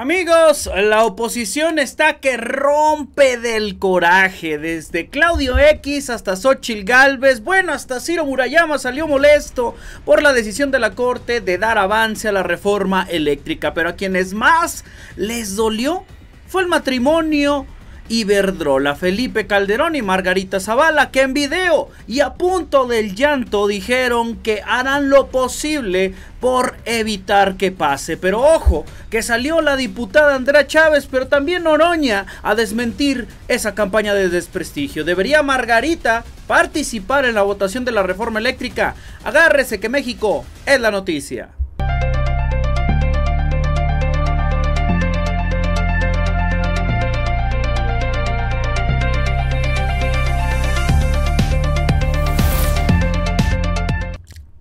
Amigos, la oposición está que rompe del coraje, desde Claudio X hasta Xochil Galvez, bueno, hasta Ciro Murayama salió molesto por la decisión de la Corte de dar avance a la reforma eléctrica, pero a quienes más les dolió fue el matrimonio Iberdrola, Felipe Calderón y Margarita Zavala, que en video y a punto del llanto dijeron que harán lo posible por evitar que pase. Pero ojo, que salió la diputada Andrea Chávez, pero también Oroña a desmentir esa campaña de desprestigio. ¿Debería Margarita participar en la votación de la reforma eléctrica? Agárrese que México es la noticia.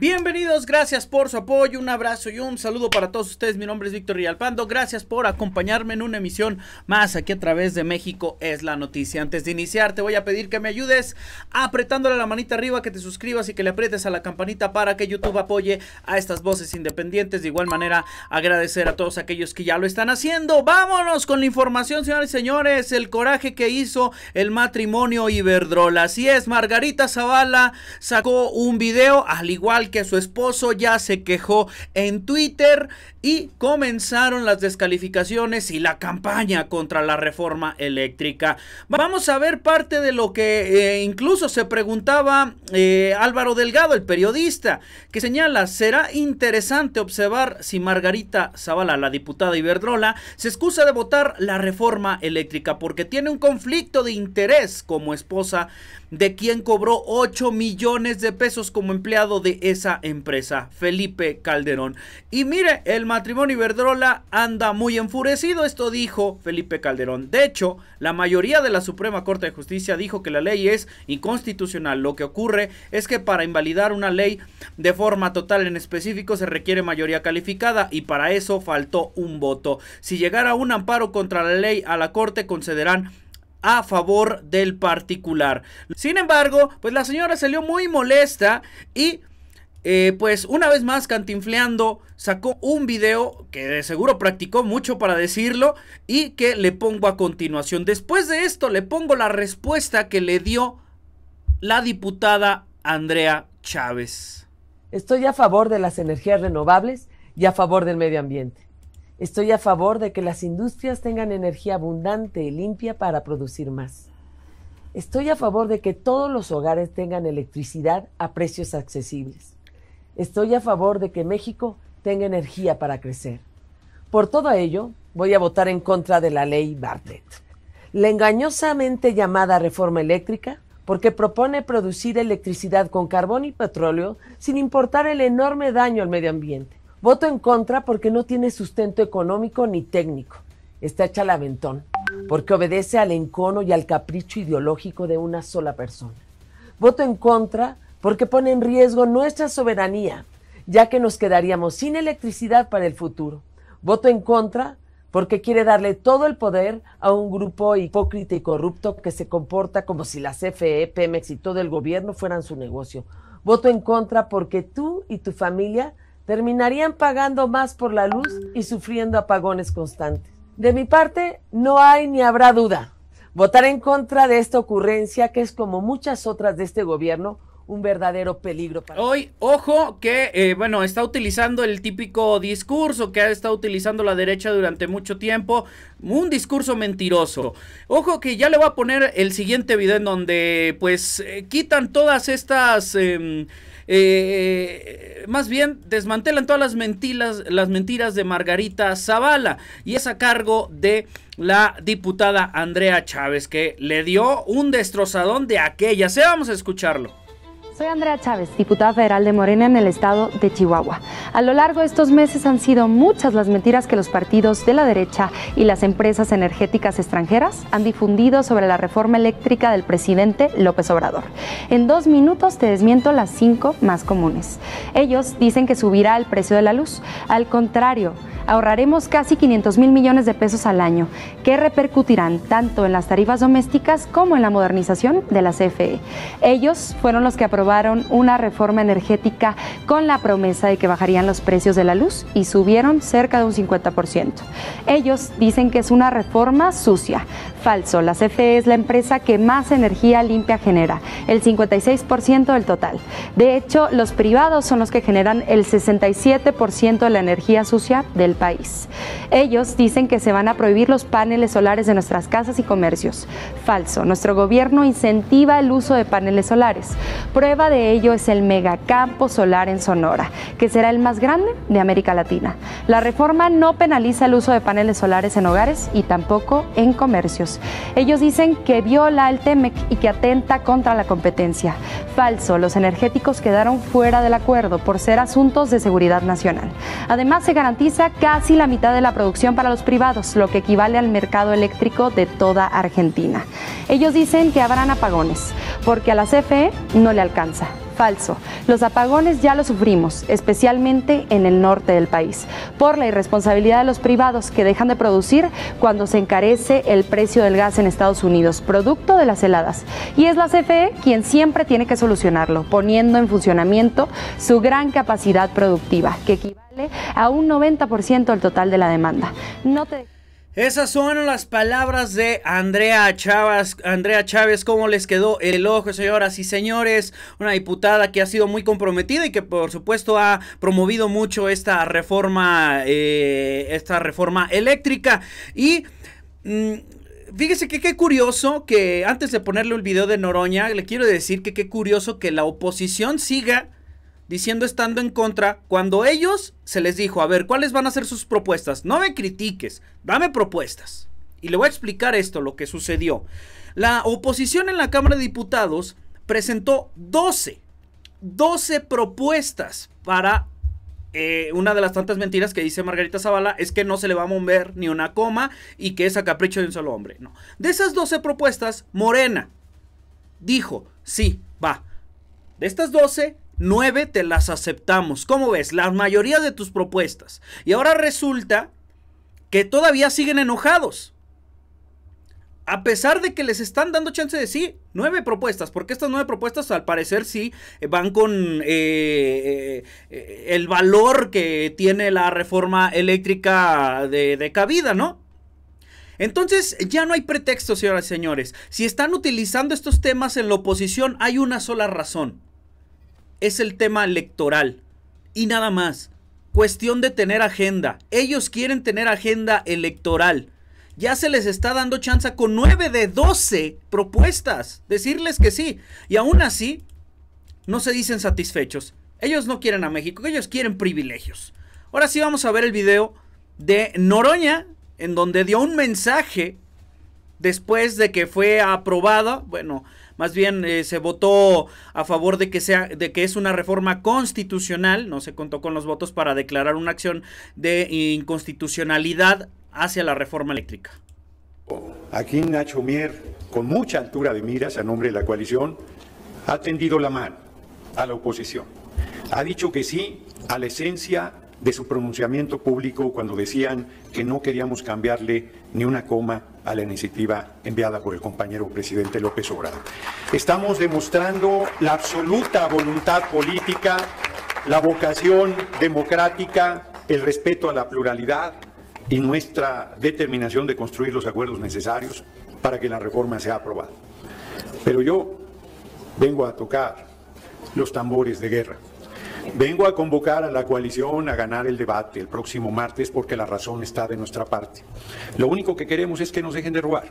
Bienvenidos, gracias por su apoyo, un abrazo y un saludo para todos ustedes. Mi nombre es Víctor Rialpando, gracias por acompañarme en una emisión más aquí a través de México es la noticia. Antes de iniciar te voy a pedir que me ayudes apretándole la manita arriba, que te suscribas y que le aprietes a la campanita para que YouTube apoye a estas voces independientes. De igual manera agradecer a todos aquellos que ya lo están haciendo. Vámonos con la información, señores y señores, el coraje que hizo el matrimonio Iberdrola. Así es, Margarita Zavala sacó un video al igual que su esposo ya se quejó en Twitter y comenzaron las descalificaciones y la campaña contra la reforma eléctrica. Vamos a ver parte de lo que eh, incluso se preguntaba eh, Álvaro Delgado, el periodista, que señala, será interesante observar si Margarita Zavala, la diputada Iberdrola, se excusa de votar la reforma eléctrica porque tiene un conflicto de interés como esposa de quien cobró 8 millones de pesos como empleado de esa empresa, Felipe Calderón. Y mire, el matrimonio Iberdrola anda muy enfurecido, esto dijo Felipe Calderón. De hecho, la mayoría de la Suprema Corte de Justicia dijo que la ley es inconstitucional. Lo que ocurre es que para invalidar una ley de forma total en específico se requiere mayoría calificada y para eso faltó un voto. Si llegara un amparo contra la ley a la Corte concederán a favor del particular. Sin embargo, pues la señora salió muy molesta y eh, pues una vez más cantinfleando sacó un video que de seguro practicó mucho para decirlo y que le pongo a continuación. Después de esto le pongo la respuesta que le dio la diputada Andrea Chávez. Estoy a favor de las energías renovables y a favor del medio ambiente. Estoy a favor de que las industrias tengan energía abundante y limpia para producir más. Estoy a favor de que todos los hogares tengan electricidad a precios accesibles. Estoy a favor de que México tenga energía para crecer. Por todo ello, voy a votar en contra de la ley Bartlett, la engañosamente llamada reforma eléctrica, porque propone producir electricidad con carbón y petróleo sin importar el enorme daño al medio ambiente. Voto en contra porque no tiene sustento económico ni técnico. Está hecha al aventón, porque obedece al encono y al capricho ideológico de una sola persona. Voto en contra porque pone en riesgo nuestra soberanía, ya que nos quedaríamos sin electricidad para el futuro. Voto en contra porque quiere darle todo el poder a un grupo hipócrita y corrupto que se comporta como si la CFE, Pemex y todo el gobierno fueran su negocio. Voto en contra porque tú y tu familia terminarían pagando más por la luz y sufriendo apagones constantes. De mi parte, no hay ni habrá duda. Votar en contra de esta ocurrencia, que es como muchas otras de este gobierno, un verdadero peligro para hoy ojo que eh, bueno está utilizando el típico discurso que ha estado utilizando la derecha durante mucho tiempo un discurso mentiroso ojo que ya le voy a poner el siguiente video en donde pues eh, quitan todas estas em, eh, más bien desmantelan todas las mentiras, las mentiras de Margarita Zavala y es a cargo de la diputada Andrea Chávez que le dio un destrozadón de aquella. Se vamos a escucharlo. Soy Andrea Chávez, diputada federal de Morena en el estado de Chihuahua. A lo largo de estos meses han sido muchas las mentiras que los partidos de la derecha y las empresas energéticas extranjeras han difundido sobre la reforma eléctrica del presidente López Obrador. En dos minutos te desmiento las cinco más comunes. Ellos dicen que subirá el precio de la luz. Al contrario, ahorraremos casi 500 mil millones de pesos al año, que repercutirán tanto en las tarifas domésticas como en la modernización de la CFE. Ellos fueron los que aprobaron aprobaron una reforma energética con la promesa de que bajarían los precios de la luz y subieron cerca de un 50%. Ellos dicen que es una reforma sucia. Falso, la CFE es la empresa que más energía limpia genera, el 56% del total. De hecho, los privados son los que generan el 67% de la energía sucia del país. Ellos dicen que se van a prohibir los paneles solares de nuestras casas y comercios. Falso, nuestro gobierno incentiva el uso de paneles solares. Prueba de ello es el megacampo solar en Sonora, que será el más grande de América Latina. La reforma no penaliza el uso de paneles solares en hogares y tampoco en comercios. Ellos dicen que viola el TEMEC y que atenta contra la competencia. Falso, los energéticos quedaron fuera del acuerdo por ser asuntos de seguridad nacional. Además, se garantiza casi la mitad de la producción para los privados, lo que equivale al mercado eléctrico de toda Argentina. Ellos dicen que habrán apagones, porque a la CFE no le alcanza falso. Los apagones ya los sufrimos, especialmente en el norte del país, por la irresponsabilidad de los privados que dejan de producir cuando se encarece el precio del gas en Estados Unidos, producto de las heladas. Y es la CFE quien siempre tiene que solucionarlo, poniendo en funcionamiento su gran capacidad productiva, que equivale a un 90% del total de la demanda. No te... Esas son las palabras de Andrea Chávez. Andrea Chávez, ¿cómo les quedó el ojo, señoras y señores? Una diputada que ha sido muy comprometida y que por supuesto ha promovido mucho esta reforma, eh, esta reforma eléctrica. Y mm, fíjese que qué curioso que antes de ponerle el video de Noroña, le quiero decir que qué curioso que la oposición siga diciendo estando en contra, cuando ellos se les dijo, a ver, ¿cuáles van a ser sus propuestas? No me critiques, dame propuestas. Y le voy a explicar esto, lo que sucedió. La oposición en la Cámara de Diputados presentó 12, 12 propuestas para... Eh, una de las tantas mentiras que dice Margarita Zavala es que no se le va a mover ni una coma y que es a capricho de un solo hombre. No. De esas 12 propuestas, Morena dijo, sí, va. De estas 12, nueve te las aceptamos. ¿Cómo ves? La mayoría de tus propuestas. Y ahora resulta que todavía siguen enojados. A pesar de que les están dando chance de sí, nueve propuestas, porque estas nueve propuestas al parecer sí eh, van con eh, eh, el valor que tiene la reforma eléctrica de, de cabida, ¿no? Entonces ya no hay pretexto, señoras y señores. Si están utilizando estos temas en la oposición, hay una sola razón es el tema electoral. Y nada más. Cuestión de tener agenda. Ellos quieren tener agenda electoral. Ya se les está dando chance con 9 de 12 propuestas. Decirles que sí. Y aún así, no se dicen satisfechos. Ellos no quieren a México, ellos quieren privilegios. Ahora sí vamos a ver el video de Noroña, en donde dio un mensaje después de que fue aprobada, bueno, más bien eh, se votó a favor de que sea de que es una reforma constitucional, no se contó con los votos para declarar una acción de inconstitucionalidad hacia la reforma eléctrica. Aquí Nacho Mier, con mucha altura de miras a nombre de la coalición, ha tendido la mano a la oposición. Ha dicho que sí a la esencia de su pronunciamiento público cuando decían que no queríamos cambiarle ni una coma a la iniciativa enviada por el compañero presidente López Obrador. Estamos demostrando la absoluta voluntad política, la vocación democrática, el respeto a la pluralidad y nuestra determinación de construir los acuerdos necesarios para que la reforma sea aprobada. Pero yo vengo a tocar los tambores de guerra. Vengo a convocar a la coalición a ganar el debate el próximo martes porque la razón está de nuestra parte. Lo único que queremos es que nos dejen de robar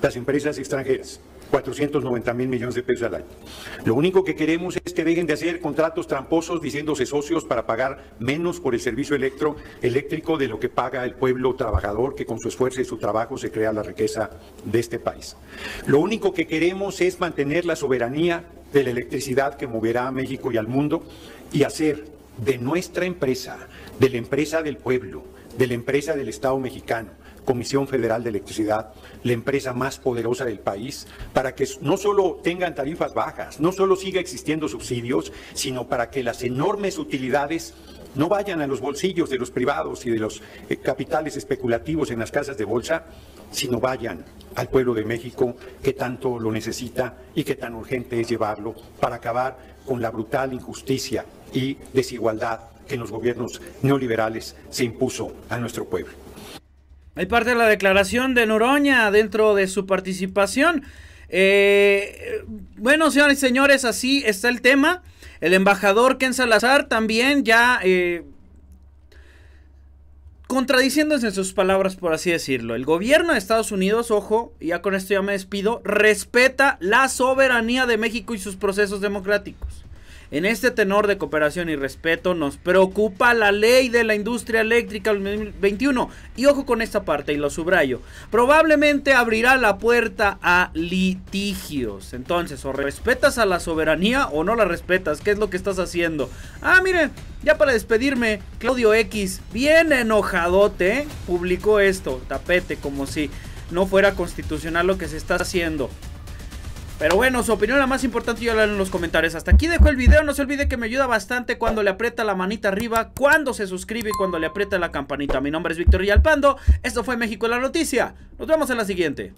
las empresas extranjeras. 490 mil millones de pesos al año. Lo único que queremos es que dejen de hacer contratos tramposos diciéndose socios para pagar menos por el servicio electro, eléctrico de lo que paga el pueblo trabajador que con su esfuerzo y su trabajo se crea la riqueza de este país. Lo único que queremos es mantener la soberanía de la electricidad que moverá a México y al mundo y hacer de nuestra empresa, de la empresa del pueblo, de la empresa del Estado mexicano, Comisión Federal de Electricidad, la empresa más poderosa del país, para que no solo tengan tarifas bajas, no solo siga existiendo subsidios, sino para que las enormes utilidades no vayan a los bolsillos de los privados y de los eh, capitales especulativos en las casas de bolsa, sino vayan al pueblo de México que tanto lo necesita y que tan urgente es llevarlo para acabar con la brutal injusticia y desigualdad que en los gobiernos neoliberales se impuso a nuestro pueblo. Hay parte de la declaración de Noroña dentro de su participación. Eh, bueno, señores y señores, así está el tema. El embajador Ken Salazar también ya eh, contradiciéndose en sus palabras, por así decirlo. El gobierno de Estados Unidos, ojo, y ya con esto ya me despido, respeta la soberanía de México y sus procesos democráticos. En este tenor de cooperación y respeto nos preocupa la ley de la industria eléctrica 2021. Y ojo con esta parte y lo subrayo. Probablemente abrirá la puerta a litigios. Entonces, o respetas a la soberanía o no la respetas. ¿Qué es lo que estás haciendo? Ah, miren, ya para despedirme, Claudio X, bien enojadote, publicó esto, tapete, como si no fuera constitucional lo que se está haciendo. Pero bueno, su opinión la más importante yo la en los comentarios. Hasta aquí dejo el video. No se olvide que me ayuda bastante cuando le aprieta la manita arriba, cuando se suscribe y cuando le aprieta la campanita. Mi nombre es Víctor Villalpando. Esto fue México en la Noticia. Nos vemos en la siguiente.